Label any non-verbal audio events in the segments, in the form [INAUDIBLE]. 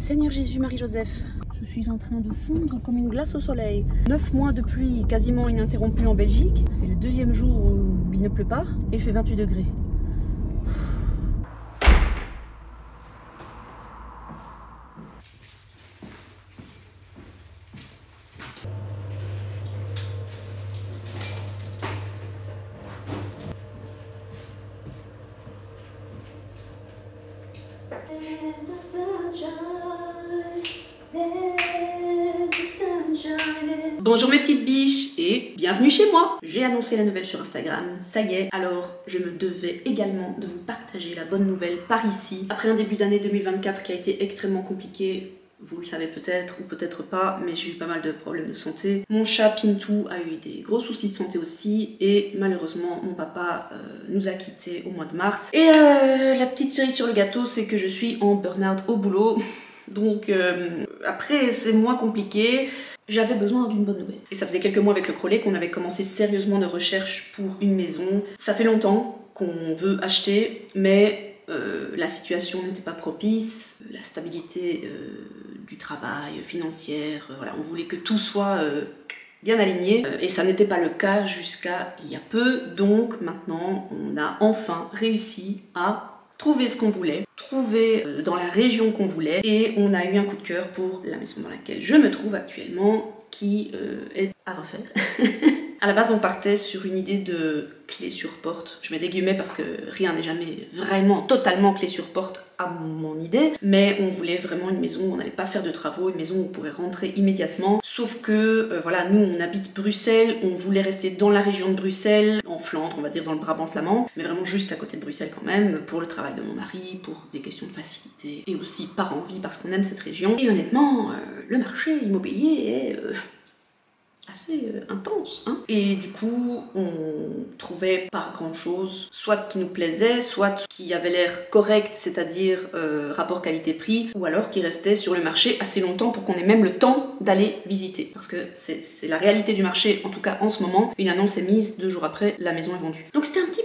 Seigneur Jésus, Marie-Joseph, je suis en train de fondre comme une glace au soleil. Neuf mois de pluie quasiment ininterrompue en Belgique. Et le deuxième jour où il ne pleut pas, il fait 28 degrés. Bonjour mes et bienvenue chez moi J'ai annoncé la nouvelle sur Instagram, ça y est, alors je me devais également de vous partager la bonne nouvelle par ici. Après un début d'année 2024 qui a été extrêmement compliqué, vous le savez peut-être ou peut-être pas, mais j'ai eu pas mal de problèmes de santé. Mon chat Pintou a eu des gros soucis de santé aussi, et malheureusement, mon papa euh, nous a quittés au mois de mars. Et euh, la petite cerise sur le gâteau, c'est que je suis en burn-out au boulot. [LAUGHS] Donc euh, après c'est moins compliqué, j'avais besoin d'une bonne nouvelle. Et ça faisait quelques mois avec le Crollet qu'on avait commencé sérieusement nos recherches pour une maison. Ça fait longtemps qu'on veut acheter, mais euh, la situation n'était pas propice, la stabilité euh, du travail, financière, voilà, on voulait que tout soit bien aligné. Et ça n'était pas le cas jusqu'à il y a peu. Donc maintenant on a enfin réussi à trouver ce qu'on voulait, trouver euh, dans la région qu'on voulait et on a eu un coup de cœur pour la maison dans laquelle je me trouve actuellement qui euh, est à refaire. [LAUGHS] À la base, on partait sur une idée de clé sur porte. Je mets des guillemets parce que rien n'est jamais vraiment totalement clé sur porte à mon idée, mais on voulait vraiment une maison où on n'allait pas faire de travaux, une maison où on pourrait rentrer immédiatement. Sauf que, euh, voilà, nous on habite Bruxelles, on voulait rester dans la région de Bruxelles, en Flandre, on va dire dans le Brabant flamand, mais vraiment juste à côté de Bruxelles quand même, pour le travail de mon mari, pour des questions de facilité, et aussi par envie parce qu'on aime cette région. Et honnêtement, euh, le marché immobilier est... Euh, assez euh, intense. Hein. Et du coup, on trouvait pas grand chose, soit qui nous plaisait, soit qui avait l'air correct, c'est-à-dire euh, rapport qualité-prix, ou alors qui restait sur le marché assez longtemps pour qu'on ait même le temps d'aller visiter. Parce que c'est la réalité du marché, en tout cas en ce moment. Une annonce est mise, deux jours après, la maison est vendue. Donc c'était un petit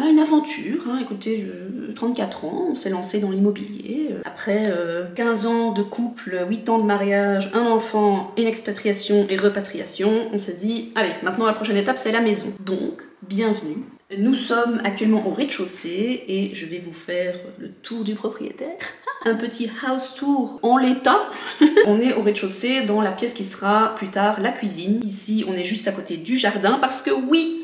une aventure. Hein. Écoutez, je, 34 ans, on s'est lancé dans l'immobilier. Après 15 euh, ans de couple, 8 ans de mariage, un enfant, une expatriation et repatriation, on s'est dit, allez, maintenant la prochaine étape, c'est la maison. Donc, bienvenue. Nous sommes actuellement au rez-de-chaussée et je vais vous faire le tour du propriétaire. [LAUGHS] Un petit house tour en l'état. [LAUGHS] on est au rez-de-chaussée dans la pièce qui sera plus tard la cuisine. Ici, on est juste à côté du jardin parce que oui,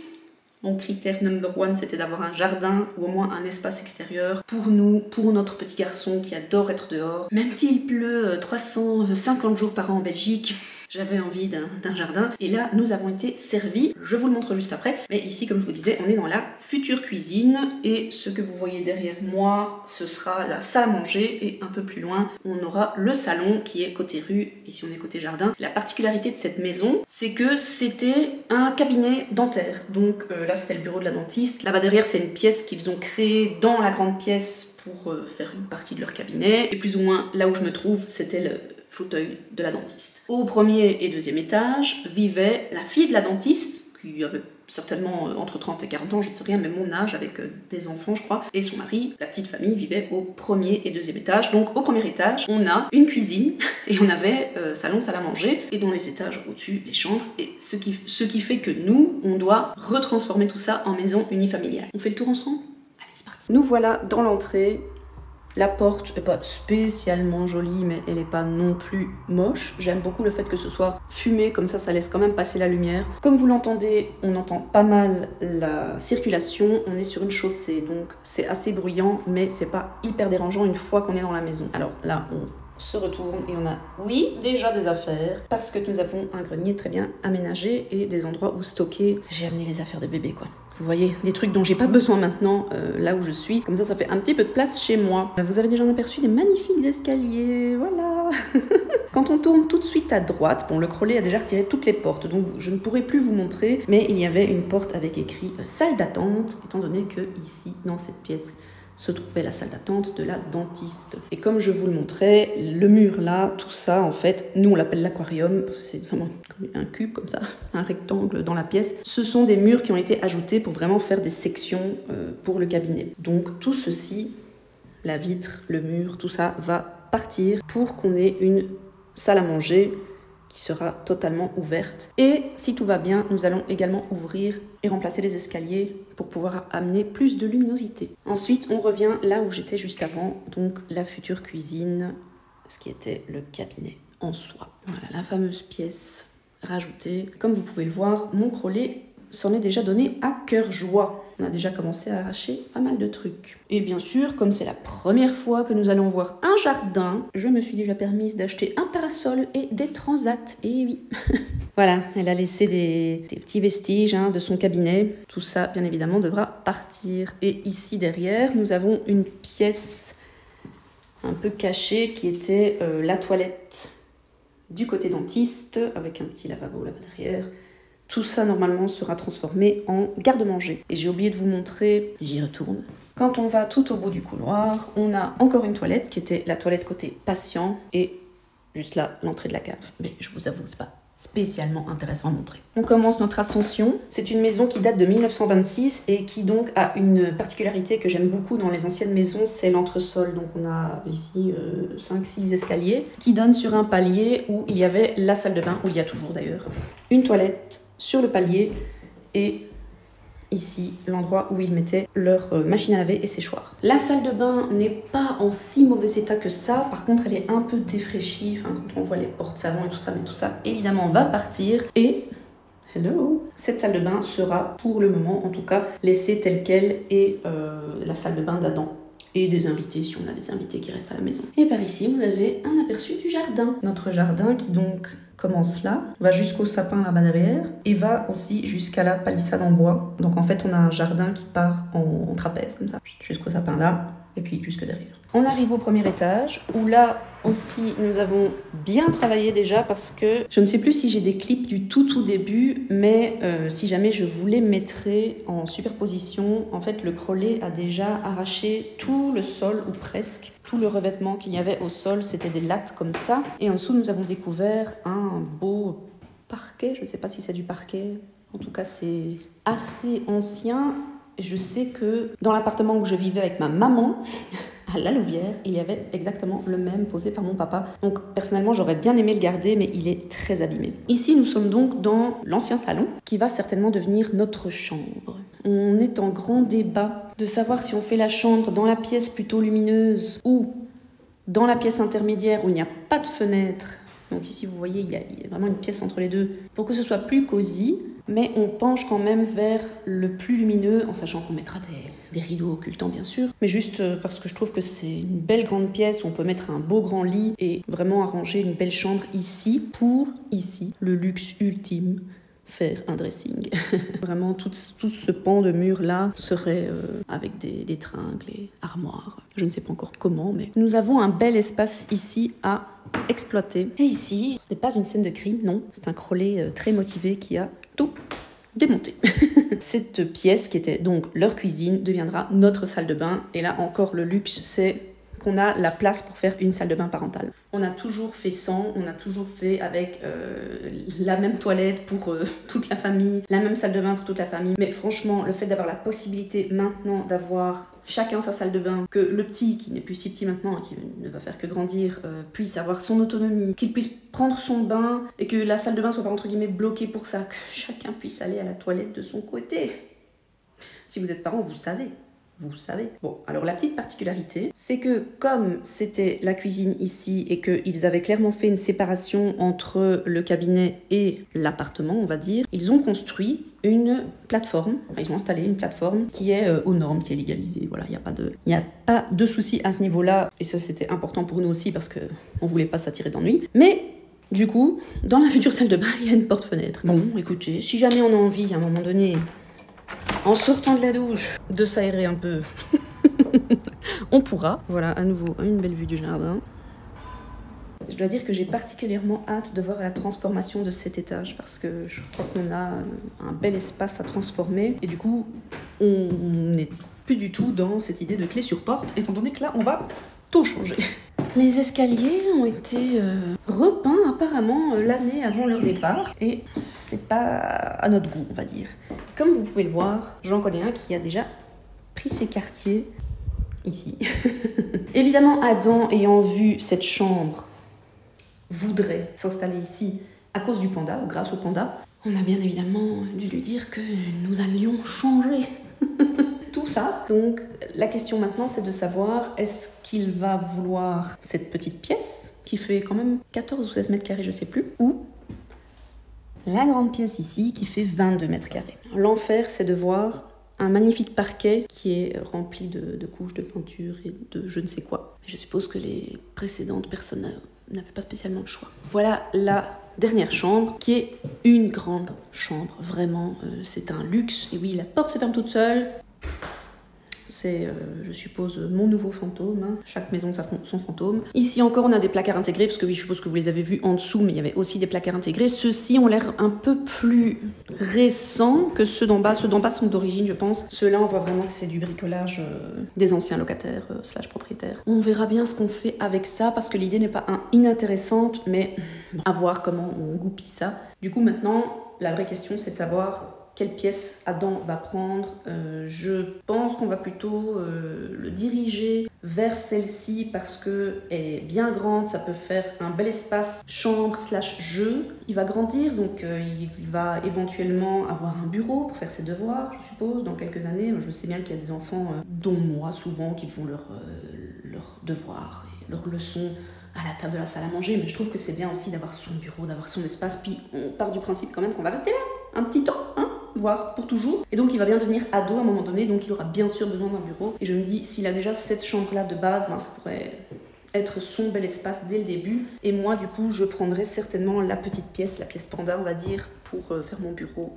mon critère number one, c'était d'avoir un jardin ou au moins un espace extérieur pour nous, pour notre petit garçon qui adore être dehors. Même s'il pleut 350 jours par an en Belgique, j'avais envie d'un jardin. Et là, nous avons été servis. Je vous le montre juste après. Mais ici, comme je vous disais, on est dans la future cuisine. Et ce que vous voyez derrière moi, ce sera la salle à manger. Et un peu plus loin, on aura le salon qui est côté rue. Ici, on est côté jardin. La particularité de cette maison, c'est que c'était un cabinet dentaire. Donc euh, là, c'était le bureau de la dentiste. Là-bas derrière, c'est une pièce qu'ils ont créée dans la grande pièce pour euh, faire une partie de leur cabinet. Et plus ou moins là où je me trouve, c'était le fauteuil de la dentiste. Au premier et deuxième étage vivait la fille de la dentiste, qui avait certainement euh, entre 30 et 40 ans, je ne sais rien, mais mon âge avec euh, des enfants, je crois, et son mari. La petite famille vivait au premier et deuxième étage. Donc au premier étage, on a une cuisine [LAUGHS] et on avait euh, salon, salle à manger, et dans les étages au-dessus, les chambres. Et ce qui, ce qui fait que nous, on doit retransformer tout ça en maison unifamiliale. On fait le tour ensemble? Allez, c'est parti. Nous voilà dans l'entrée. La porte est pas spécialement jolie, mais elle est pas non plus moche. J'aime beaucoup le fait que ce soit fumé, comme ça, ça laisse quand même passer la lumière. Comme vous l'entendez, on entend pas mal la circulation. On est sur une chaussée, donc c'est assez bruyant, mais c'est pas hyper dérangeant une fois qu'on est dans la maison. Alors là, on se retourne et on a, oui, déjà des affaires, parce que nous avons un grenier très bien aménagé et des endroits où stocker. J'ai amené les affaires de bébé, quoi. Vous voyez, des trucs dont j'ai pas besoin maintenant, euh, là où je suis. Comme ça, ça fait un petit peu de place chez moi. Vous avez déjà aperçu des magnifiques escaliers, voilà [LAUGHS] Quand on tourne tout de suite à droite, bon, le Crollet a déjà retiré toutes les portes, donc je ne pourrai plus vous montrer, mais il y avait une porte avec écrit euh, salle d'attente, étant donné que ici, dans cette pièce, se trouvait la salle d'attente de la dentiste. Et comme je vous le montrais, le mur là, tout ça, en fait, nous on l'appelle l'aquarium, parce que c'est vraiment un cube comme ça, [LAUGHS] un rectangle dans la pièce. Ce sont des murs qui ont été ajoutés pour vraiment faire des sections euh, pour le cabinet. Donc tout ceci, la vitre, le mur, tout ça va partir pour qu'on ait une salle à manger qui sera totalement ouverte. Et si tout va bien, nous allons également ouvrir et remplacer les escaliers pour pouvoir amener plus de luminosité. Ensuite, on revient là où j'étais juste avant, donc la future cuisine, ce qui était le cabinet en soi. Voilà la fameuse pièce rajoutée. Comme vous pouvez le voir, mon crollet s'en est déjà donné à cœur joie. On a déjà commencé à arracher pas mal de trucs. Et bien sûr, comme c'est la première fois que nous allons voir un jardin, je me suis déjà permise d'acheter un parasol et des transats. Et oui. [LAUGHS] voilà, elle a laissé des, petits vestiges hein, de son cabinet. Tout ça, bien évidemment, devra partir. Et ici derrière, nous avons une pièce un peu cachée qui était euh, la toilette du côté dentiste avec un petit lavabo là-bas derrière tout ça, normalement, sera transformé en garde-manger. Et j'ai oublié de vous montrer, j'y retourne. Quand on va tout au bout du couloir, on a encore une toilette qui était la toilette côté patient et juste là, l'entrée de la cave. Mais je vous avoue, c'est pas spécialement intéressant à montrer. On commence notre ascension. C'est une maison qui date de 1926 et qui donc a une particularité que j'aime beaucoup dans les anciennes maisons, c'est l'entresol. Donc on a ici 5-6 euh, escaliers qui donnent sur un palier où il y avait la salle de bain, où il y a toujours d'ailleurs, une toilette sur le palier et ici l'endroit où ils mettaient leur euh, machine à laver et séchoir. La salle de bain n'est pas en si mauvais état que ça, par contre elle est un peu défraîchie, enfin, quand on voit les portes savon et tout ça, mais tout ça évidemment va partir et Hello Cette salle de bain sera pour le moment en tout cas laissée telle qu'elle et euh, la salle de bain d'Adam et des invités si on a des invités qui restent à la maison. Et par ici vous avez un aperçu du jardin. Notre jardin qui donc commence là, va jusqu'au sapin là-bas derrière et va aussi jusqu'à la palissade en bois. Donc en fait, on a un jardin qui part en, trapèze comme ça, jusqu'au sapin là et puis jusque derrière. On arrive au premier étage où là aussi nous avons bien travaillé déjà parce que je ne sais plus si j'ai des clips du tout tout début mais euh, si jamais je voulais mettre en superposition en fait le crollet a déjà arraché tout le sol ou presque. Tout le revêtement qu'il y avait au sol c'était des lattes comme ça. Et en dessous nous avons découvert un beau parquet. Je ne sais pas si c'est du parquet. En tout cas c'est assez ancien. Je sais que dans l'appartement où je vivais avec ma maman, [LAUGHS] à la Louvière, il y avait exactement le même posé par mon papa. Donc personnellement, j'aurais bien aimé le garder, mais il est très abîmé. Ici, nous sommes donc dans l'ancien salon, qui va certainement devenir notre chambre. On est en grand débat de savoir si on fait la chambre dans la pièce plutôt lumineuse ou dans la pièce intermédiaire où il n'y a pas de fenêtre donc ici, vous voyez, il y, a, vraiment une pièce entre les deux pour que ce soit plus cosy, mais on penche quand même vers le plus lumineux, en sachant qu'on mettra des, rideaux occultants, bien sûr, mais juste euh, parce que je trouve que c'est une belle grande pièce où on peut mettre un beau grand lit et vraiment arranger une belle chambre ici pour, ici, le luxe ultime faire un dressing. [LAUGHS] Vraiment, tout, tout, ce pan de mur là serait euh, avec des, des tringles et armoires. Je ne sais pas encore comment, mais nous avons un bel espace ici à exploiter. Et ici, ce n'est pas une scène de crime, non. C'est un crollet euh, très motivé qui a tout démonté. [LAUGHS] Cette pièce, qui était donc leur cuisine, deviendra notre salle de bain. Et là encore, le luxe, c'est qu'on a la place pour faire une salle de bain parentale. On a toujours fait sans, on a toujours fait avec euh, la même toilette pour euh, [LAUGHS] toute la famille, la même salle de bain pour toute la famille. Mais franchement, le fait d'avoir la possibilité maintenant d'avoir chacun sa salle de bain, que le petit, qui n'est plus si petit maintenant, qui ne va faire que grandir, euh, puisse avoir son autonomie, qu'il puisse prendre son bain et que la salle de bain soit pas entre guillemets bloquée pour ça, que chacun puisse aller à la toilette de son côté. Si vous êtes parent, vous savez vous savez. Bon, alors la petite particularité, c'est que comme c'était la cuisine ici et qu'ils avaient clairement fait une séparation entre le cabinet et l'appartement, on va dire, ils ont construit une plateforme, ils ont installé une plateforme qui est euh, aux normes, qui est légalisée. Voilà, il n'y a pas de, a pas souci à ce niveau-là. Et ça, c'était important pour nous aussi parce que on voulait pas s'attirer d'ennui. Mais du coup, dans la future salle de bain, il y a une porte-fenêtre. Bon, écoutez, si jamais on a envie à un moment donné en sortant de la douche, de s'aérer un peu. [LAUGHS] on pourra. Voilà, à nouveau, une belle vue du jardin. Je dois dire que j'ai particulièrement hâte de voir la transformation de cet étage parce que je crois qu'on a un bel espace à transformer et du coup on n'est plus du tout dans cette idée de clé sur porte étant donné que là on va tout changer. Les escaliers ont été euh, repeints apparemment euh, l'année avant leur départ et c'est pas à notre goût, on va dire. Comme vous pouvez le voir, j'en connais un qui a déjà pris ses quartiers ici. [LAUGHS] Évidemment, Adam, ayant vu cette chambre, voudrait s'installer ici à cause du panda, ou grâce au panda. On a bien évidemment dû lui dire que nous allions changer [LAUGHS] tout ça. Donc la question maintenant, c'est de savoir est-ce qu'il va vouloir cette petite pièce qui fait quand même 14 ou 16 mètres carrés, je sais plus, ou la grande pièce ici qui fait 22 mètres carrés. L'enfer, c'est de voir un magnifique parquet qui est rempli de, couches de peinture et de je ne sais quoi. Je suppose que les précédentes personnes n'avaient pas spécialement le choix. Voilà la dernière chambre qui est une grande chambre. Vraiment, euh, c'est un luxe. Et oui, la porte se ferme toute seule c'est, euh, je suppose, mon nouveau fantôme. Hein. Chaque maison son fantôme. Ici encore, on a des placards intégrés, parce que oui, je suppose que vous les avez vus en dessous, mais il y avait aussi des placards intégrés. Ceux-ci ont l'air un peu plus récents que ceux d'en bas. Ceux d'en bas sont d'origine, je pense. Ceux-là, on voit vraiment que c'est du bricolage euh, des anciens locataires euh, slash propriétaires. On verra bien ce qu'on fait avec ça, parce que l'idée n'est pas inintéressante, mais à voir comment on goupille ça. Du coup, maintenant, la vraie question, c'est de savoir quelle pièce Adam va prendre. Euh, je pense qu'on va plutôt euh, le diriger vers celle-ci parce que elle est bien grande, ça peut faire un bel espace chambre slash jeu. Il va grandir, donc euh, il, va éventuellement avoir un bureau pour faire ses devoirs, je suppose, dans quelques années. Je sais bien qu'il y a des enfants, dont moi souvent, qui font leurs leur devoirs et leurs leçons à la table de la salle à manger, mais je trouve que c'est bien aussi d'avoir son bureau, d'avoir son espace, puis on part du principe quand même qu'on va rester là un petit temps, hein voire pour toujours. Et donc il va bien devenir ado à un moment donné, donc il aura bien sûr besoin d'un bureau. Et je me dis, s'il a déjà cette chambre-là de base, ben, ça pourrait être son bel espace dès le début. Et moi, du coup, je prendrai certainement la petite pièce, la pièce panda, on va dire, pour euh, faire mon bureau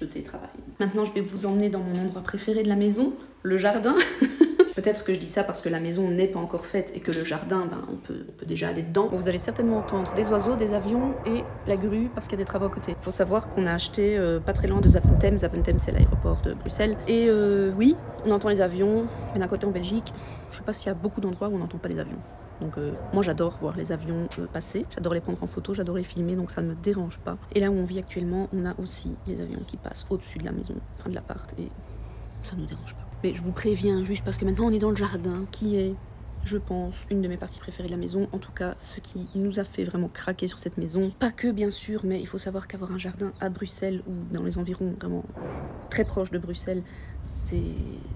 de télétravail. Maintenant, je vais vous emmener dans mon endroit préféré de la maison, le jardin. [LAUGHS] Peut-être que je dis ça parce que la maison n'est pas encore faite et que le jardin, ben, on, peut, on peut déjà aller dedans. Vous allez certainement entendre des oiseaux, des avions et la grue parce qu'il y a des travaux à côté. Il faut savoir qu'on a acheté euh, pas très loin de Zaventem. Zaventem, c'est l'aéroport de Bruxelles. Et euh, oui, on entend les avions, mais d'un côté en Belgique, je sais pas s'il y a beaucoup d'endroits où on n'entend pas les avions. Donc euh, moi j'adore voir les avions passer, j'adore les prendre en photo, j'adore les filmer, donc ça ne me dérange pas. Et là où on vit actuellement, on a aussi les avions qui passent au-dessus de la maison, enfin de l'appart, et ça ne nous dérange pas. Mais je vous préviens juste parce que maintenant on est dans le jardin qui est je pense, une de mes parties préférées de la maison. En tout cas, ce qui nous a fait vraiment craquer sur cette maison. Pas que, bien sûr, mais il faut savoir qu'avoir un jardin à Bruxelles ou dans les environs vraiment très proches de Bruxelles, c'est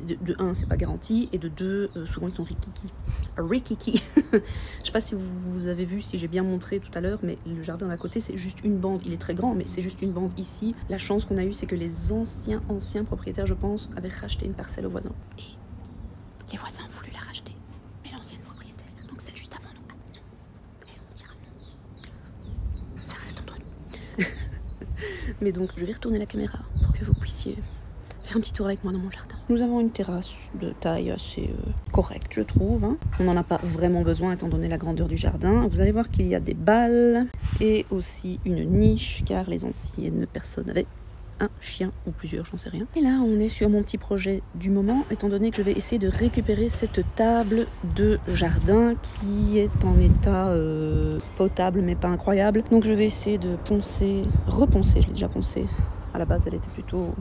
de, un, c'est pas garanti, et de deux, euh, souvent ils sont rikiki. Rikiki. [LAUGHS] Je sais pas si vous, avez vu, si j'ai bien montré tout à l'heure, mais le jardin d'à côté, c'est juste une bande. Il est très grand, mais c'est juste une bande ici. La chance qu'on a eue, c'est que les anciens, anciens propriétaires, je pense, avaient racheté une parcelle aux voisins. Et les voisins ont voulu la racheter. Mais l'ancienne propriétaire, donc celle juste avant nous, mais on dira non. Ça reste entre nous. [LAUGHS] mais donc, je vais retourner la caméra pour que vous puissiez faire un petit tour avec moi dans mon jardin. Nous avons une terrasse de taille assez euh, correcte, je trouve. Hein. On n'en a pas vraiment besoin étant donné la grandeur du jardin. Vous allez voir qu'il y a des balles et aussi une niche car les anciennes personnes avaient un chien ou plusieurs, j'en sais rien. Et là, on est sur mon petit projet du moment, étant donné que je vais essayer de récupérer cette table de jardin qui est en état euh, potable mais pas incroyable. Donc je vais essayer de poncer, reponcer, je l'ai déjà poncé. À la base, elle était plutôt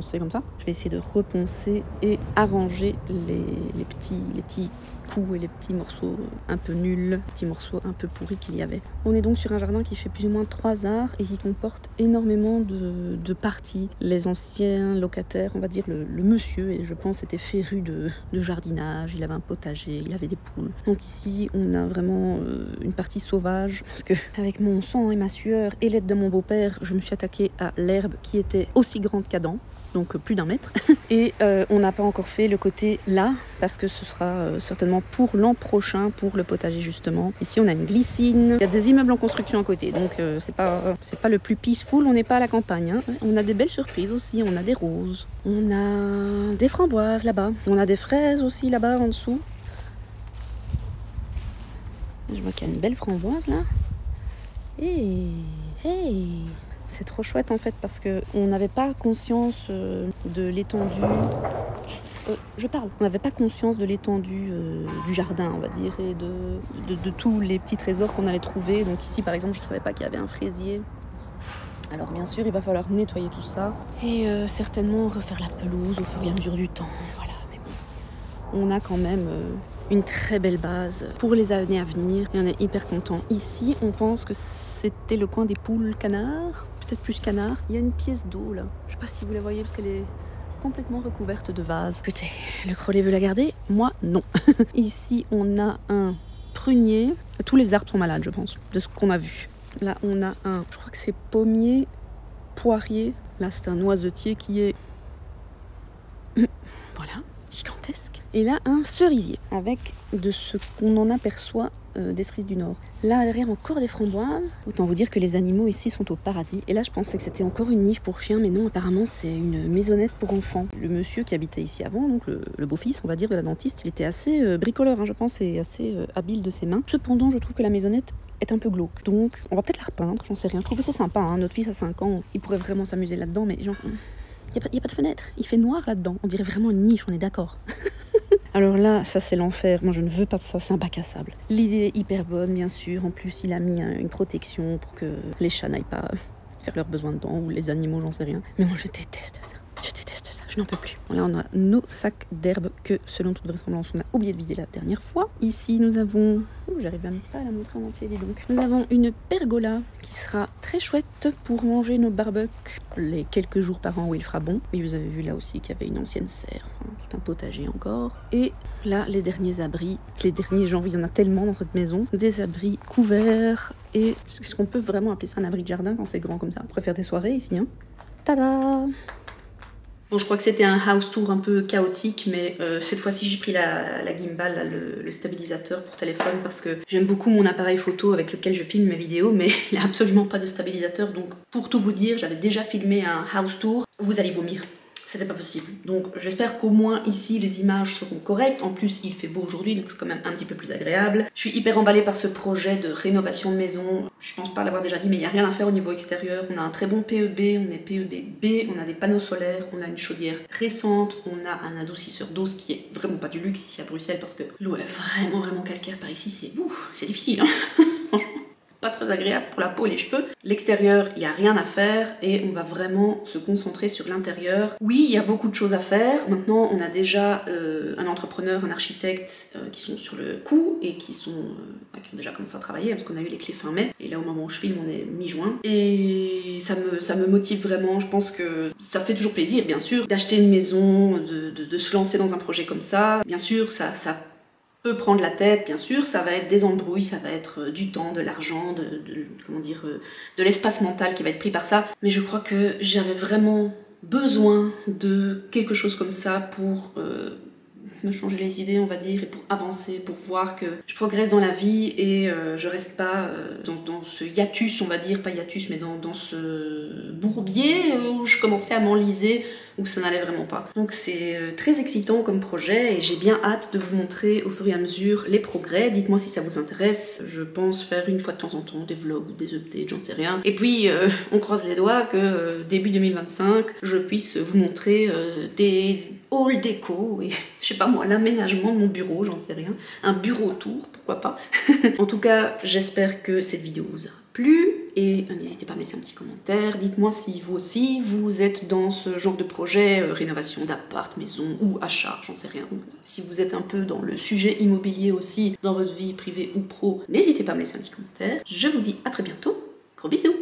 Je vais essayer de reponcer et arranger les, petits, les petits coups et les petits morceaux un peu nuls, petits morceaux un peu pourris qu'il y avait. On est donc sur un jardin qui fait plus ou moins trois arts et qui comporte énormément de, parties. Les anciens locataires, on va dire le, monsieur, et je pense était féru de, jardinage, il avait un potager, il avait des poules. Donc ici, on a vraiment euh, une partie sauvage parce que avec mon sang et ma sueur et l'aide de mon beau-père, je me suis attaquée à l'herbe qui était aussi grande qu'Adam donc plus d'un mètre. [LAUGHS] Et euh, on n'a pas encore fait le côté là, parce que ce sera euh, certainement pour l'an prochain, pour le potager justement. Ici on a une glycine, il y a des immeubles en construction à côté, donc euh, c'est pas, le plus peaceful, on n'est pas à la campagne. Hein. On a des belles surprises aussi, on a des roses, on a des framboises là-bas, on a des fraises aussi là-bas en dessous. Je vois qu'il y a une belle framboise là. Et hey, c'est trop chouette en fait parce qu'on n'avait pas conscience euh, de l'étendue. Euh, je parle. On n'avait pas conscience de l'étendue euh, du jardin, on va dire, et de, de, tous les petits trésors qu'on allait trouver. Donc ici, par exemple, je ne savais pas qu'il y avait un fraisier. Alors bien sûr, il va falloir nettoyer tout ça et certainement refaire la pelouse au fur et à mesure du temps. Voilà, mais bon, on a quand même une très belle base pour les années à venir et on est hyper content. Ici, on pense que c'était le coin des poules canards, peut-être plus canards. Il y a une pièce d'eau là. Je sais pas si vous la voyez parce qu'elle est complètement recouverte de vases. Écoutez, le crollet veut la garder, moi non. [LAUGHS] Ici, on a un prunier. Tous les arbres sont malades, je pense, de ce qu'on a vu. Là, on a un, je crois que c'est pommier, poirier. Là, c'est un noisetier qui est. [COUGHS] voilà, gigantesque. Et là, un cerisier, avec de ce qu'on en aperçoit euh, des cerises du Nord. Là, derrière, encore des framboises. Autant vous dire que les animaux ici sont au paradis. Et là, je pensais que c'était encore une niche pour chiens, mais non, apparemment, c'est une maisonnette pour enfants. Le monsieur qui habitait ici avant, donc le, beau-fils, on va dire, de la dentiste, il était assez euh, bricoleur, hein, je pense, et assez euh, habile de ses mains. Cependant, je trouve que la maisonnette est un peu glauque. Donc, on va peut-être la repeindre, j'en sais rien. Je trouve que c'est sympa, hein. notre fils a 5 ans, il pourrait vraiment s'amuser là-dedans, mais genre, il n'y a, a, pas de fenêtre, il fait noir là-dedans. On dirait vraiment une niche, on est d'accord. [LAUGHS] Alors là, ça c'est l'enfer. Moi je ne veux pas de ça, c'est un bac à sable. L'idée est hyper bonne, bien sûr. En plus, il a mis une protection pour que les chats n'aillent pas faire leurs besoins dedans ou les animaux, j'en sais rien. Mais moi je déteste ça. Je n'en peux plus. Là, on a nos sacs d'herbe que, selon toute vraisemblance, on a oublié de vider la dernière fois. Ici, nous avons. Oh, j'arrive même pas à la montrer en entier, dis donc. Nous avons une pergola qui sera très chouette pour manger nos barbecues les quelques jours par an où il fera bon. Et vous avez vu là aussi qu'il y avait une ancienne serre, tout un potager encore. Et là, les derniers abris, les derniers gens, il y en a tellement dans cette maison. Des abris couverts et est-ce qu'on peut vraiment appeler ça un abri de jardin quand c'est grand comme ça? On faire des soirées ici, hein Tada Bon, je crois que c'était un house tour un peu chaotique, mais euh, cette fois-ci j'ai pris la, gimbal, le, stabilisateur pour téléphone, parce que j'aime beaucoup mon appareil photo avec lequel je filme mes vidéos, mais [LAUGHS] il n'a absolument pas de stabilisateur. Donc pour tout vous dire, j'avais déjà filmé un house tour. Vous allez vomir c'était pas possible. Donc j'espère qu'au moins ici les images seront correctes. En plus il fait beau aujourd'hui donc c'est quand même un petit peu plus agréable. Je suis hyper emballée par ce projet de rénovation de maison. Je pense pas l'avoir déjà dit mais il n'y a rien à faire au niveau extérieur. On a un très bon PEB, on est PEB B, on a des panneaux solaires, on a une chaudière récente, on a un adoucisseur d'eau ce qui est vraiment pas du luxe ici à Bruxelles parce que l'eau est vraiment vraiment calcaire par ici. C'est c'est difficile hein [LAUGHS] pas très agréable pour la peau et les cheveux. L'extérieur, il n'y a rien à faire et on va vraiment se concentrer sur l'intérieur. Oui, il y a beaucoup de choses à faire. Maintenant, on a déjà euh, un entrepreneur, un architecte euh, qui sont sur le coup et qui, sont, euh, qui ont déjà commencé à travailler parce qu'on a eu les clés fin mai. Et là, au moment où je filme, on est mi-juin. Et ça me, ça me motive vraiment. Je pense que ça fait toujours plaisir, bien sûr, d'acheter une maison, de, de, se lancer dans un projet comme ça. Bien sûr, ça, ça peut prendre la tête, bien sûr, ça va être des embrouilles, ça va être euh, du temps, de l'argent, de, comment dire, euh, de l'espace mental qui va être pris par ça. Mais je crois que j'avais vraiment besoin de quelque chose comme ça pour euh, me changer les idées, on va dire, et pour avancer, pour voir que je progresse dans la vie et je reste pas dans, ce hiatus, on va dire, pas hiatus, mais dans, dans ce bourbier où je commençais à m'enliser, où ça n'allait vraiment pas. Donc c'est euh, très excitant comme projet et j'ai bien hâte de vous montrer au fur et à mesure les progrès. Dites-moi si ça vous intéresse. Je pense faire une fois de temps en temps des vlogs, des updates, j'en sais rien. Et puis on croise les doigts que début 2025, je puisse vous montrer des hall déco et [LAUGHS] je sais pas moi, l'aménagement de mon bureau, j'en sais rien. Un bureau tour, pourquoi pas. [LAUGHS] en tout cas, j'espère que cette vidéo vous a plu et euh, n'hésitez pas à laisser un petit commentaire. Dites-moi si vous aussi vous êtes dans ce genre de projet, euh, rénovation d'appart, maison ou achat, j'en sais rien. Si vous êtes un peu dans le sujet immobilier aussi, dans votre vie privée ou pro, n'hésitez pas à me laisser un petit commentaire. Je vous dis à très bientôt. Gros bisous